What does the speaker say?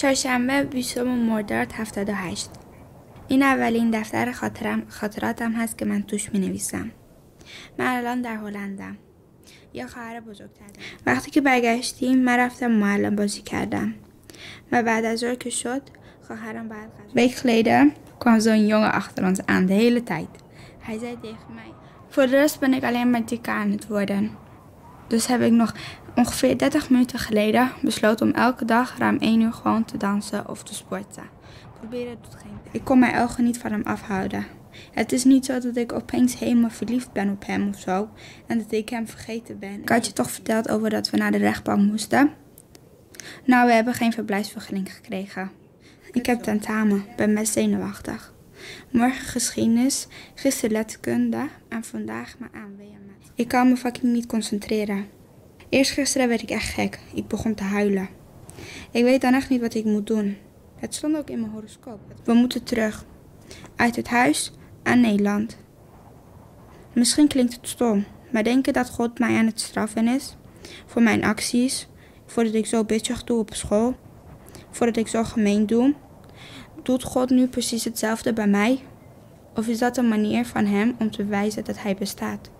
چهارشنبه بیستم مرداد هشت این اولین دفتر خاطرم خاطراتم هست که من توش می نویسم من الان در هلندم یا خواهر بزرگترم وقتی که برگشتیم من raftem معلم بازی kerdam. Maar بعد از که شد خواهرم بعد Week kwam zo'n jongen achter ons aan de hele tijd. Hij zei tegen mij: Voor de rest ben ik alleen aan het worden. Dus heb ik nog ongeveer 30 minuten geleden besloten om elke dag ruim 1 uur gewoon te dansen of te sporten. Proberen doet geen. Ik kon mijn ogen niet van hem afhouden. Het is niet zo dat ik opeens helemaal verliefd ben op hem of zo en dat ik hem vergeten ben. Ik had je toch verteld over dat we naar de rechtbank moesten? Nou, we hebben geen verblijfsvergunning gekregen. Ik heb tentamen, ben best zenuwachtig. Morgen geschiedenis, gisteren letterkunde en vandaag mijn ANWM. Ik kan me fucking niet concentreren. Eerst gisteren werd ik echt gek. Ik begon te huilen. Ik weet dan echt niet wat ik moet doen. Het stond ook in mijn horoscoop. We moeten terug. Uit het huis aan Nederland. Misschien klinkt het stom, maar denken dat God mij aan het straffen is voor mijn acties, voordat ik zo bitchig doe op school, voordat ik zo gemeen doe. Doet God nu precies hetzelfde bij mij? Of is dat een manier van Hem om te wijzen dat Hij bestaat?